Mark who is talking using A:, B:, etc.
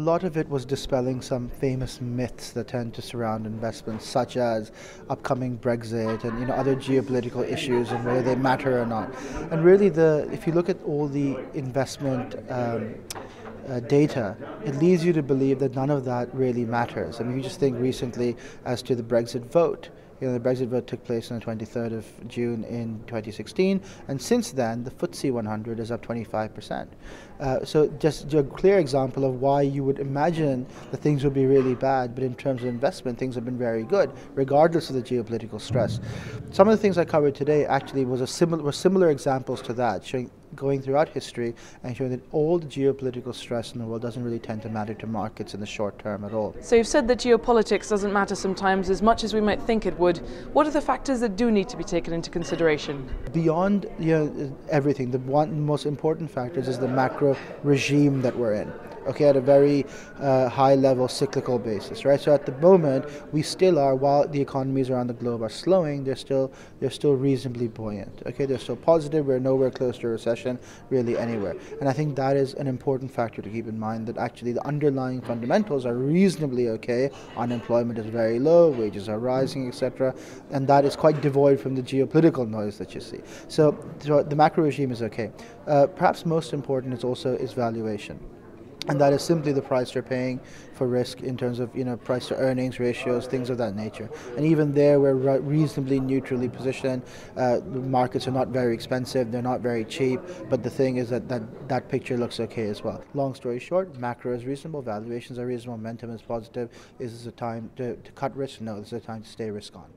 A: a lot of it was dispelling some famous myths that tend to surround investments, such as upcoming Brexit and you know other geopolitical issues and whether they matter or not. And really, the if you look at all the investment. Um, uh, data, it leads you to believe that none of that really matters. I mean, you just think recently as to the Brexit vote you know, the Brexit vote took place on the 23rd of June in 2016, and since then, the FTSE 100 is up 25%. Uh, so, just a clear example of why you would imagine that things would be really bad, but in terms of investment, things have been very good, regardless of the geopolitical stress. Some of the things I covered today actually was a similar, were similar examples to that, showing going throughout history and showing that all the geopolitical stress in the world doesn't really tend to matter to markets in the short term at all.
B: So you've said that geopolitics doesn't matter sometimes as much as we might think it would. What are the factors that do need to be taken into consideration?
A: Beyond you know, everything, the one most important factors is the macro regime that we're in okay, at a very uh, high level cyclical basis, right? So at the moment, we still are, while the economies around the globe are slowing, they're still they're still reasonably buoyant. Okay, they're still positive. We're nowhere close to a recession, really anywhere. And I think that is an important factor to keep in mind that actually the underlying fundamentals are reasonably okay. Unemployment is very low, wages are rising, etc. And that is quite devoid from the geopolitical noise that you see. So, so the macro regime is okay. Uh, perhaps most important is also is valuation and that is simply the price you're paying for risk in terms of you know price to earnings ratios, things of that nature. And even there, we're reasonably neutrally positioned. Uh, the markets are not very expensive; they're not very cheap. But the thing is that, that that picture looks okay as well. Long story short, macro is reasonable, valuations are reasonable, momentum is positive. Is this a time to, to cut risk? No, this is a time to stay risk on.